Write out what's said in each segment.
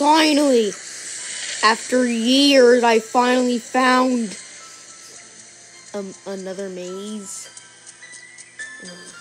Finally, after years, I finally found um, another maze. Oh,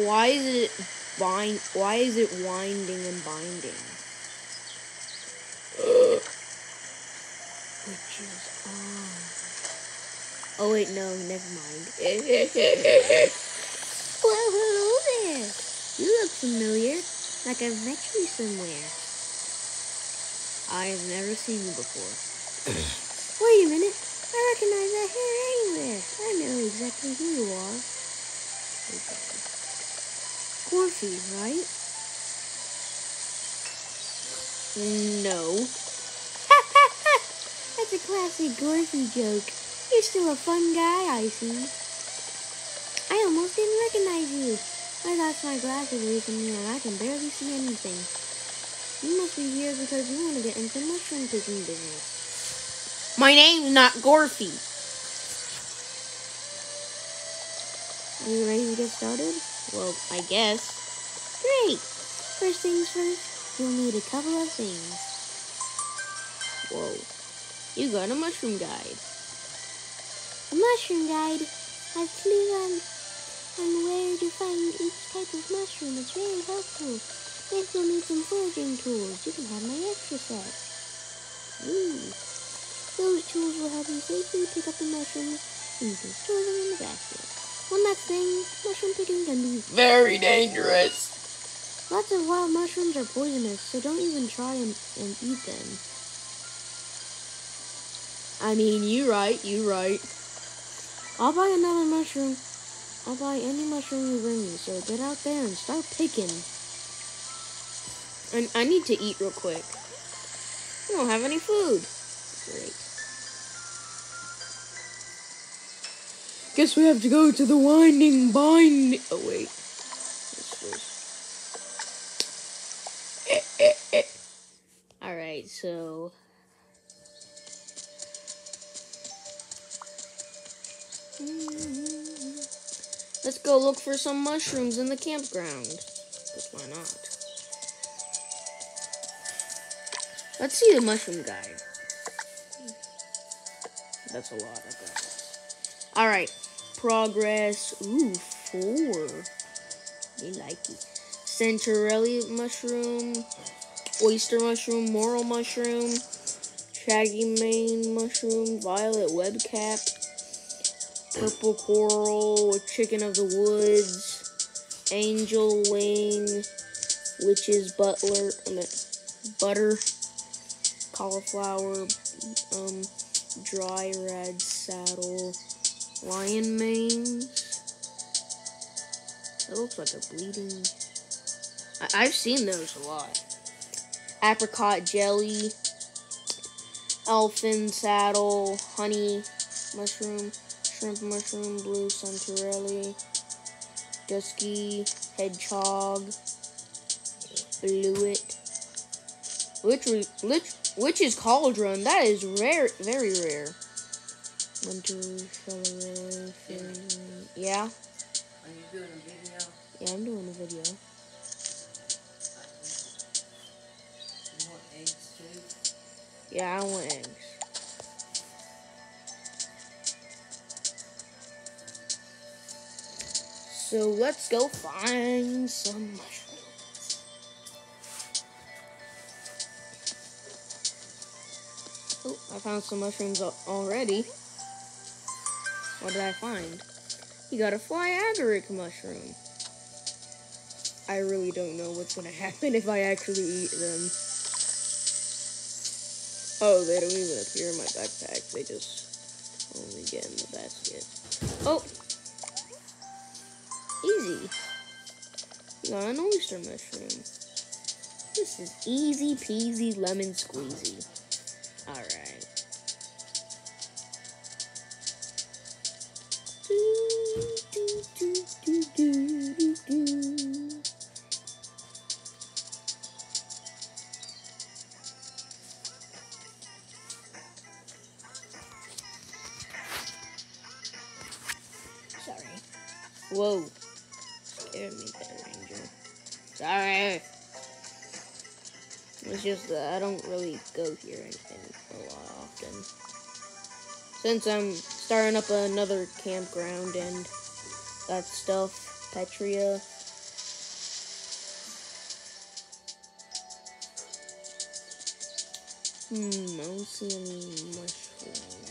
Why is it bind? Why is it winding and binding? Which is on. Oh wait, no, never mind. well, hello there. You look familiar, like I've met you somewhere. I have never seen you before. wait a minute. I recognize that hair anywhere. I know exactly who you are. Okay. Gorfy, right? No. That's a classic Gorfy joke. You're still a fun guy, I see. I almost didn't recognize you. I lost my glasses recently and I can barely see anything. You must be here because you want to get into mushroom picking business. My name's not Gorfy. Are you ready to get started? Well, I guess. Great! First things first, you'll need a couple of things. Whoa. You got a mushroom guide. A mushroom guide? I clue on, on where to find each type of mushroom. It's very helpful. If you'll need some foraging tools, you can have my extra set. Ooh. Those tools will help you safely pick up the mushrooms and you can store them in the basket. One last thing, mushroom picking can be Very dangerous. Lots of wild mushrooms are poisonous, so don't even try and, and eat them. I mean, you right, you right. I'll buy another mushroom. I'll buy any mushroom you bring me, so get out there and start picking. And I need to eat real quick. I don't have any food. Great. Guess we have to go to the winding bind. Oh wait. Eh. Alright, so. Let's go look for some mushrooms in the campground. Because why not? Let's see the mushroom guide. That's a lot of progress. Alright, progress. Ooh, four. We like it. Centurelli mushroom, oyster mushroom, morel mushroom, shaggy mane mushroom, violet webcap, purple coral, chicken of the woods, angel wing, witch's butler, butter, cauliflower, um, dry red saddle, lion mane. That looks like a bleeding. I- I've seen those a lot. Apricot jelly, elfin saddle, honey mushroom, shrimp mushroom, blue centurelli, dusky hedgehog, bluet, which which which is cauldron. That is rare, very rare. Winter celery, yeah, Are you doing a video? yeah, I'm doing a video. You want eggs too? Yeah, I want eggs. So let's go find some mushrooms. Oh, I found some mushrooms al- already. What did I find? You got a fly agaric mushroom. I really don't know what's gonna happen if I actually eat them. Oh, they don't even appear in my backpack. They just only get in the basket. Oh! Easy. You got an oyster mushroom. This is easy peasy lemon squeezy. Alright. Whoa. Scared me there, Ranger. Sorry. It's just that I don't really go here in, in a lot often. Since I'm starting up another campground and that stuff, Petria. Hmm, I don't see any mushrooms.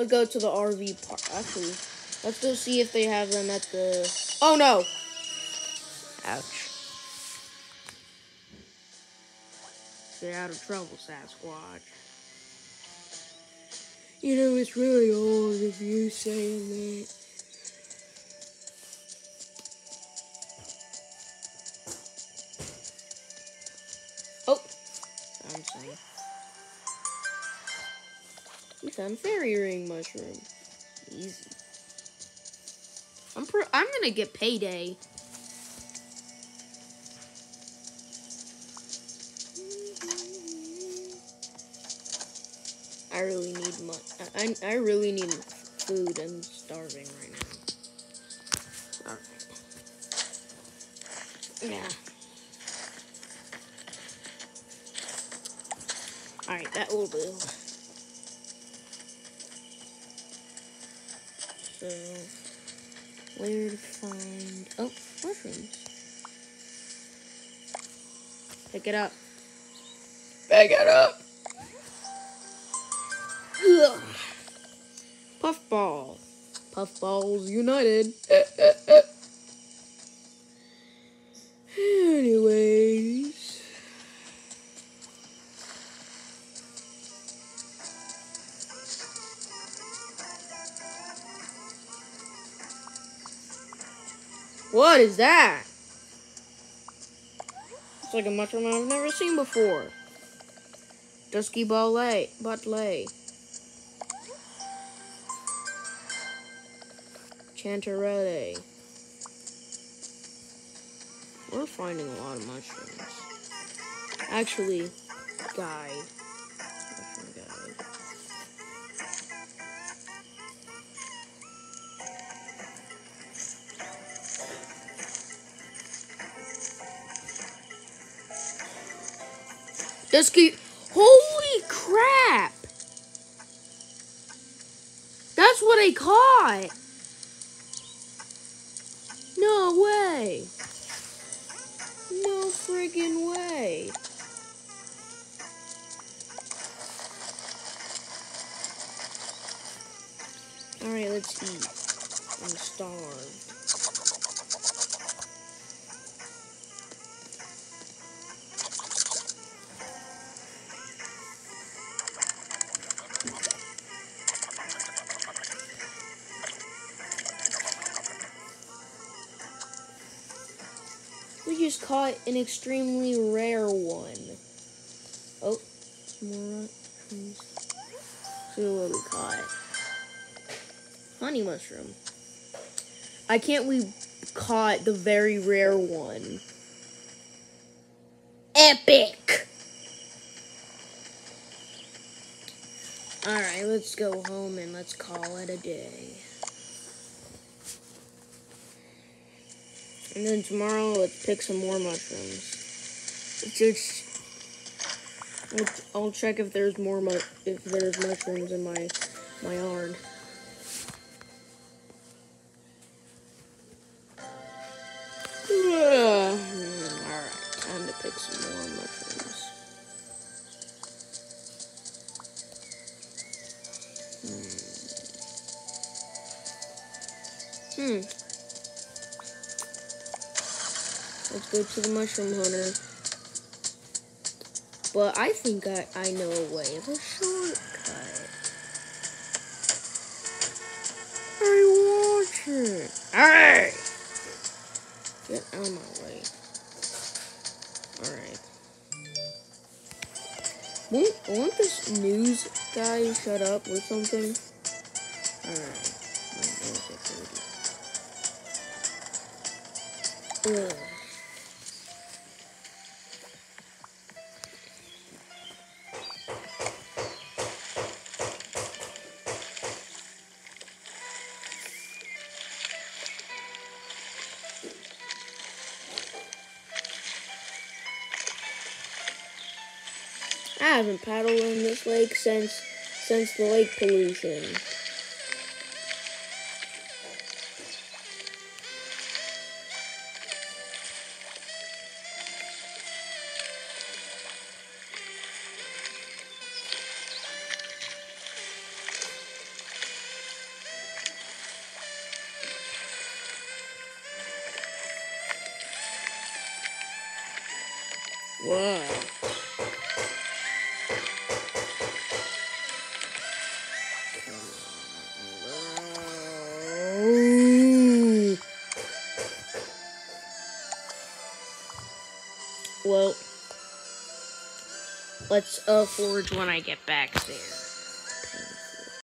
Let's go to the RV park. Actually, let's go see if they have them at the. Oh no! Ouch. Stay out of trouble, Sasquatch. You know, it's really old of you saying that. Found fairy ring mushroom. Easy. I'm pro- I'm gonna get payday. I really need money. I, I really need food. I'm starving right now. Alright. Yeah. Alright, that will do. So, where to find. Oh, mushrooms. Pick it up. Back it up. Puffball. Puffballs United. Eh, eh, eh. What is that? It's like a mushroom I've never seen before. Dusky ballet, butlay. Chanterelle. We're finding a lot of mushrooms. Actually, guide. Dusky. Holy crap! That's what I caught! No way! No friggin' way! Alright, let's eat. I'm starved. Just caught an extremely rare one. Oh, more mushrooms. See what we caught. Honey mushroom. I can't we caught the very rare one. Epic! Alright, let's go home and let's call it a day. And then tomorrow, let's pick some more mushrooms. Just, I'll, I'll check if there's more if there's mushrooms in my my yard. All right, time to pick some more mushrooms. Hmm. Hmm. Let's go to the mushroom hunter. But I think I, I know a way of a shortcut. Hurry turn. Alright! Get out of my way. Alright. Won't, won't this news guy shut up or something? Alright. Ugh. I haven't paddled in this lake since since the lake pollution. Wow. Let's uh forge when I get back there.